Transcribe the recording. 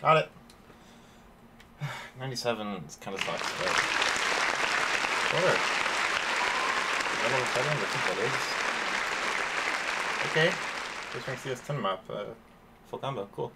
Got it. 97 kind of sucks, but... Sure. Level 7, I think that is. Okay. This makes the S10 map. Uh, full combo. Cool.